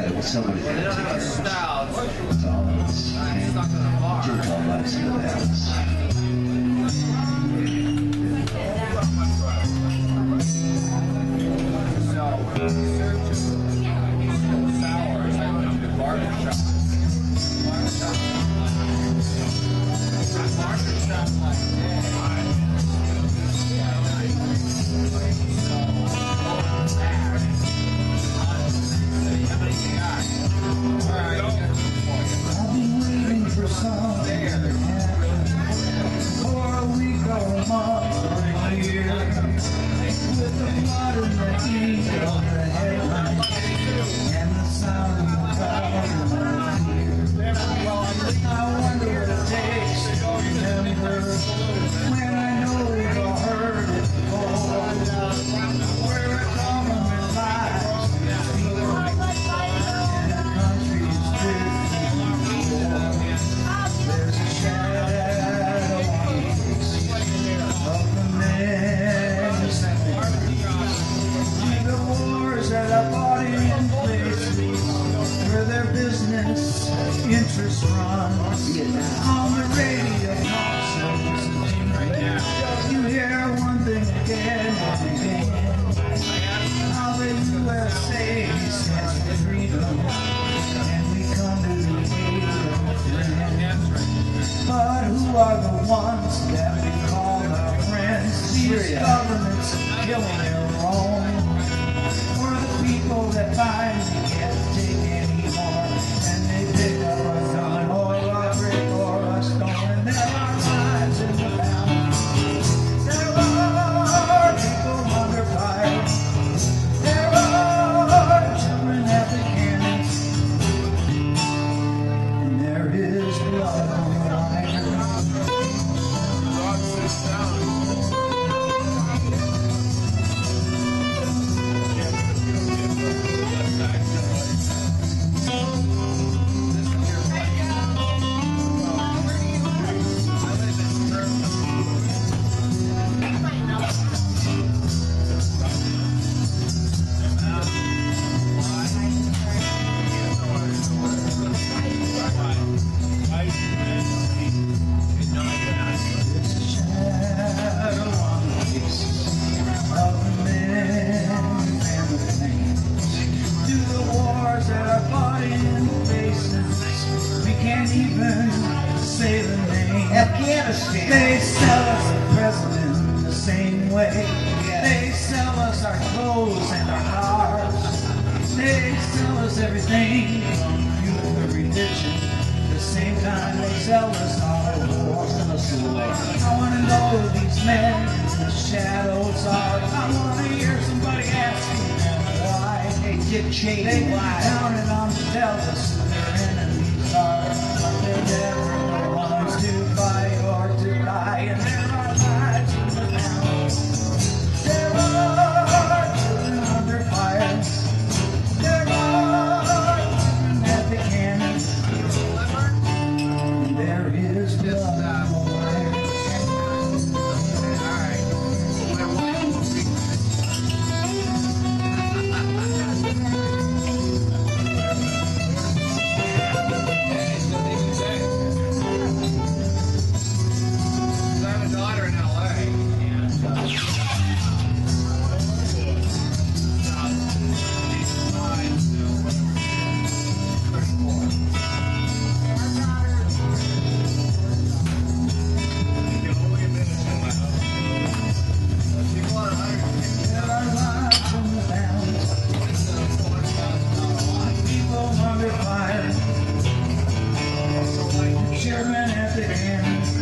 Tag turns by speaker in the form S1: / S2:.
S1: had it with somebody that took care of us.
S2: Business interests run. On the radio you hear one thing again and again. How the USA stands for freedom, and we come to the aid. But who are the ones that we call our friends? These governments are killing their own. To the wars that are fought in places we can't even say the name.
S3: Afghanistan.
S2: They sell us the president the same way. They sell us our clothes and our cars. They sell us everything from youth to religion. The same time they sell us our war. I want to know who these men in the shadows are.
S3: Dick Cheney,
S2: They
S3: why?
S2: counted on to People